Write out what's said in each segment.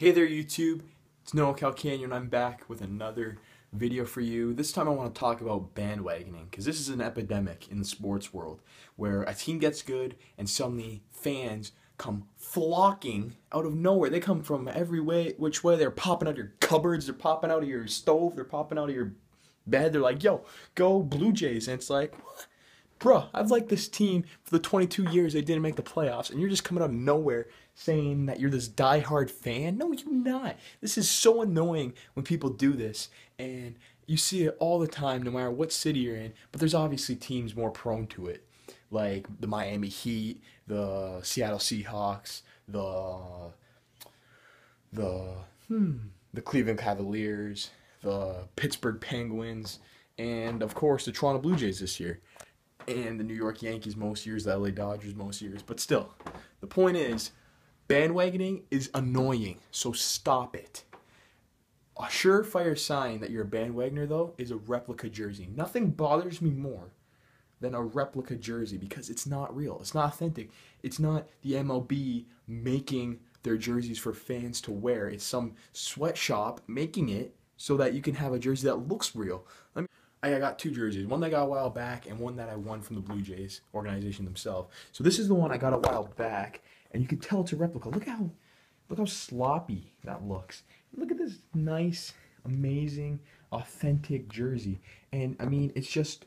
Hey there YouTube, it's Noah Calcagno and I'm back with another video for you. This time I want to talk about bandwagoning because this is an epidemic in the sports world where a team gets good and suddenly fans come flocking out of nowhere. They come from every way, which way. They're popping out of your cupboards, they're popping out of your stove, they're popping out of your bed. They're like, yo, go Blue Jays. And it's like, what? Bruh, I've liked this team for the 22 years they didn't make the playoffs, and you're just coming out of nowhere saying that you're this diehard fan. No, you're not. This is so annoying when people do this, and you see it all the time, no matter what city you're in. But there's obviously teams more prone to it, like the Miami Heat, the Seattle Seahawks, the the hmm, the Cleveland Cavaliers, the Pittsburgh Penguins, and of course the Toronto Blue Jays this year and the New York Yankees most years, the LA Dodgers most years. But still, the point is, bandwagoning is annoying, so stop it. A surefire sign that you're a bandwagoner, though, is a replica jersey. Nothing bothers me more than a replica jersey because it's not real. It's not authentic. It's not the MLB making their jerseys for fans to wear. It's some sweatshop making it so that you can have a jersey that looks real. Let me I got two jerseys. One that I got a while back, and one that I won from the Blue Jays organization themselves. So this is the one I got a while back, and you can tell it's a replica. Look how, look how sloppy that looks. Look at this nice, amazing, authentic jersey. And I mean, it's just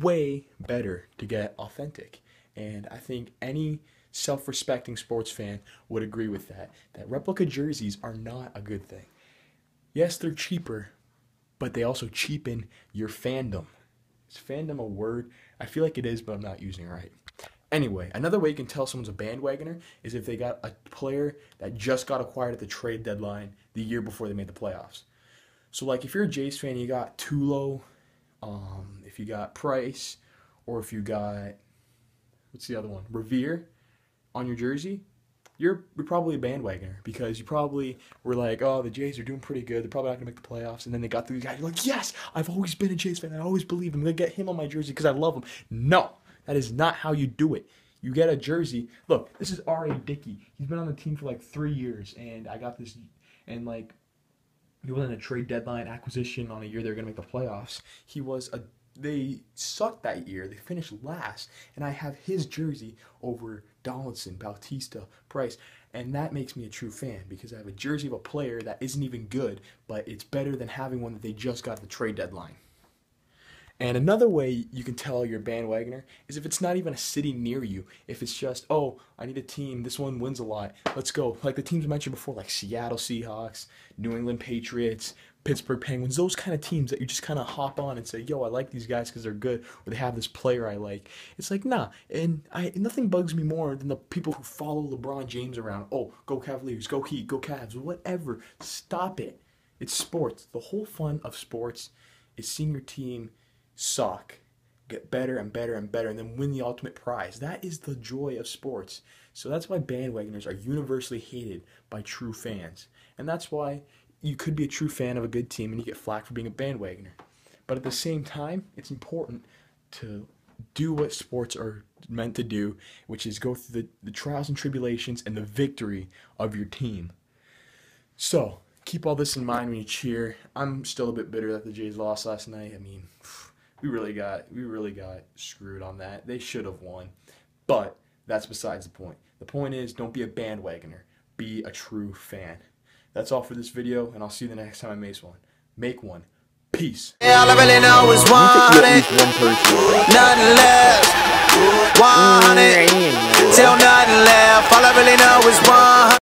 way better to get authentic. And I think any self-respecting sports fan would agree with that. That replica jerseys are not a good thing. Yes, they're cheaper, but they also cheapen your fandom. Is fandom a word? I feel like it is, but I'm not using it right. Anyway, another way you can tell someone's a bandwagoner is if they got a player that just got acquired at the trade deadline the year before they made the playoffs. So, like, if you're a Jays fan, you got Tulo, um, if you got Price, or if you got, what's the other one? Revere on your jersey, you're, you're probably a bandwagoner because you probably were like, oh, the Jays are doing pretty good. They're probably not going to make the playoffs. And then they got through the guys. You're like, yes, I've always been a Jays fan. I always believed I'm going to get him on my jersey because I love him. No, that is not how you do it. You get a jersey. Look, this is R.A. Dickey. He's been on the team for like three years. And I got this, and like, he wasn't a trade deadline acquisition on a year they're going to make the playoffs. He was a they sucked that year. They finished last, and I have his jersey over Donaldson, Bautista, Price, and that makes me a true fan because I have a jersey of a player that isn't even good, but it's better than having one that they just got the trade deadline. And another way you can tell you're a bandwagoner is if it's not even a city near you. If it's just, oh, I need a team, this one wins a lot, let's go. Like the teams I mentioned before, like Seattle Seahawks, New England Patriots, Pittsburgh Penguins, those kind of teams that you just kind of hop on and say, yo, I like these guys because they're good, or they have this player I like. It's like, nah. And I nothing bugs me more than the people who follow LeBron James around. Oh, go Cavaliers, go Heat, go Cavs, whatever. Stop it. It's sports. The whole fun of sports is seeing your team suck, get better and better and better, and then win the ultimate prize. That is the joy of sports. So that's why bandwagoners are universally hated by true fans. And that's why you could be a true fan of a good team and you get flack for being a bandwagoner. But at the same time, it's important to do what sports are meant to do, which is go through the, the trials and tribulations and the victory of your team. So, keep all this in mind when you cheer. I'm still a bit bitter that the Jays lost last night. I mean, we really got we really got screwed on that. They should have won. But that's besides the point. The point is don't be a bandwagoner. Be a true fan. That's all for this video, and I'll see you the next time I make one. Make one. Peace. Yeah, all I really know is one Nothing left. One Till nothing left. All I really know is one.